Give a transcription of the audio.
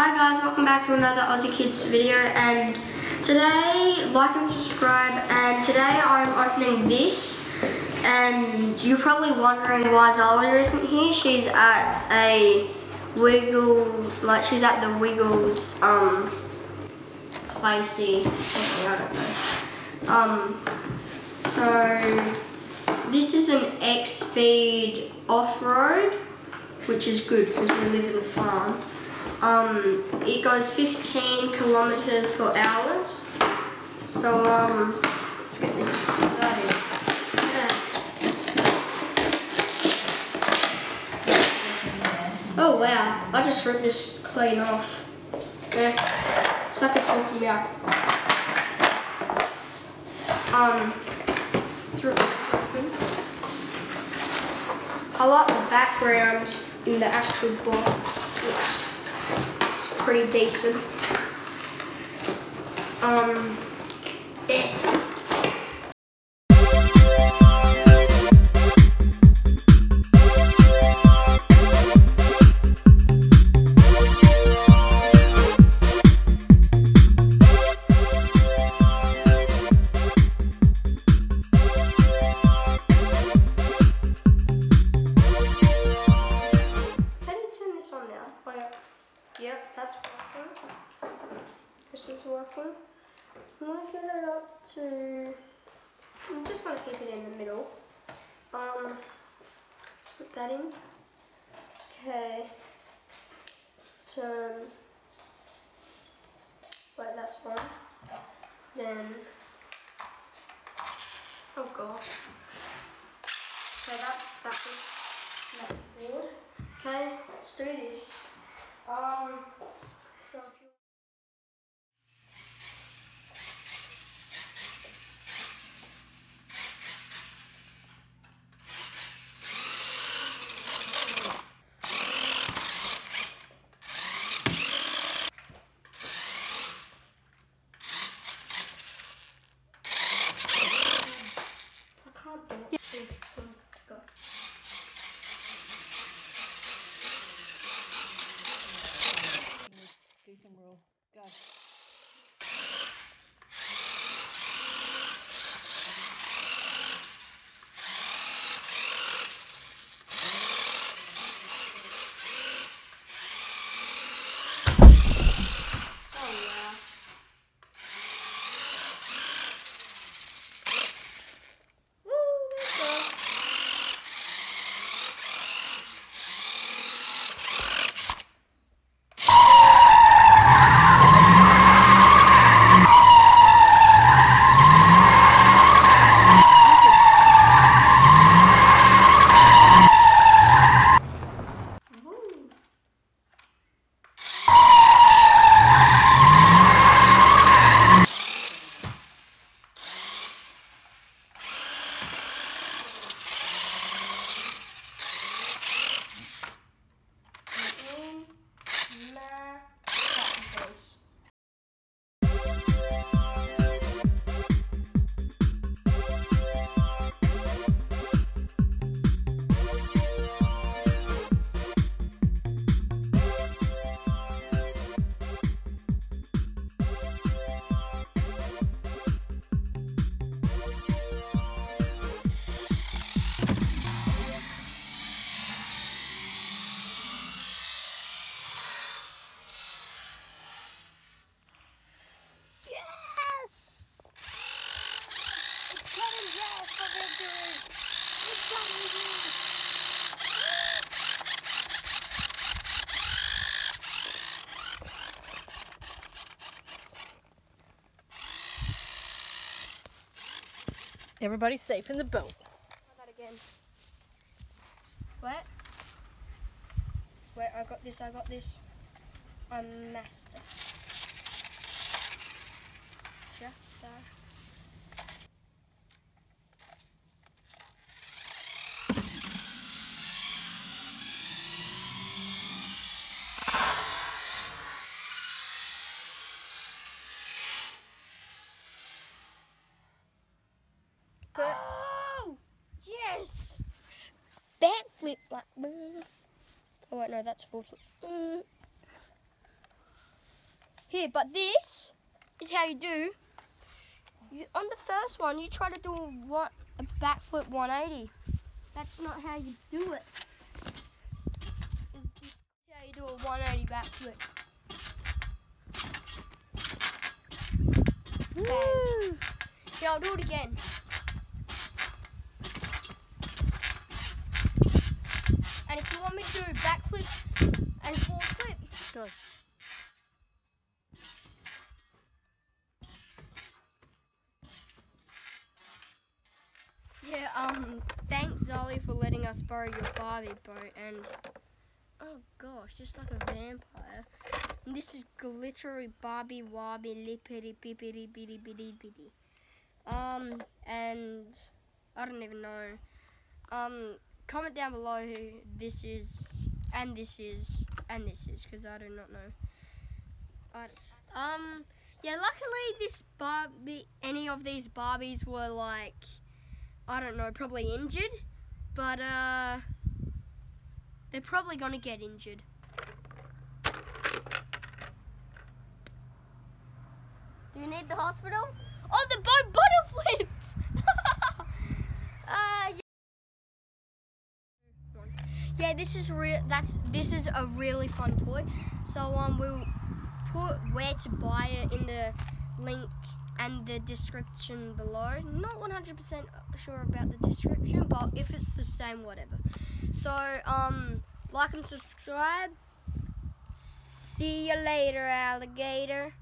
Hi guys, welcome back to another Ozzy Kids video and today, like and subscribe and today I'm opening this and you're probably wondering why Xalia isn't here. She's at a Wiggle, like she's at the Wiggles um, placey, I don't know. Um, so this is an X-Speed off-road which is good because we live in a farm. Um, it goes 15 kilometers per hour. So um, let's get this started. Yeah. Oh wow, I just ripped this clean off. Yeah, it's like about. Um, let's rip this open. I like the background in the actual box. It's, it's pretty decent. Um, yeah. I'm gonna get it up to. I'm just gonna keep it in the middle. Um, let's put that in. Okay. Let's turn. Wait, that's on. Then. Oh gosh. Okay, that's backwards. That's forward. Okay, let's do this. Um, so if you I can't do it. Go. Roll. Go. Everybody's safe in the boat. Wait. Wait, I got this, I got this. I'm master. Just there. Oh! Yes! Backflip like. Oh wait, no, that's full. Mm. Here, but this is how you do. You, on the first one, you try to do a, what, a backflip 180. That's not how you do it. This is how you do a 180 backflip. Bang. Yeah, I'll do it again. And if you want me to do backflip and full flip, Go. Yeah, um, thanks Zoe for letting us borrow your Barbie boat and oh gosh, just like a vampire. And this is glittery Barbie Wobby lippity bippity bitty bitty bitty. Um, and I don't even know. Um, comment down below who this is and this is and this is because I do not know. I, um, yeah, luckily this Barbie, any of these Barbies were like. I don't know, probably injured, but uh, they're probably gonna get injured. Do you need the hospital? Oh, the boat bottom flips! uh, yeah. yeah, this is real. That's this is a really fun toy. So um, we'll put where to buy it in the link and the description below. Not 100% sure about the description, but if it's the same, whatever. So, um, like and subscribe. See you later, alligator.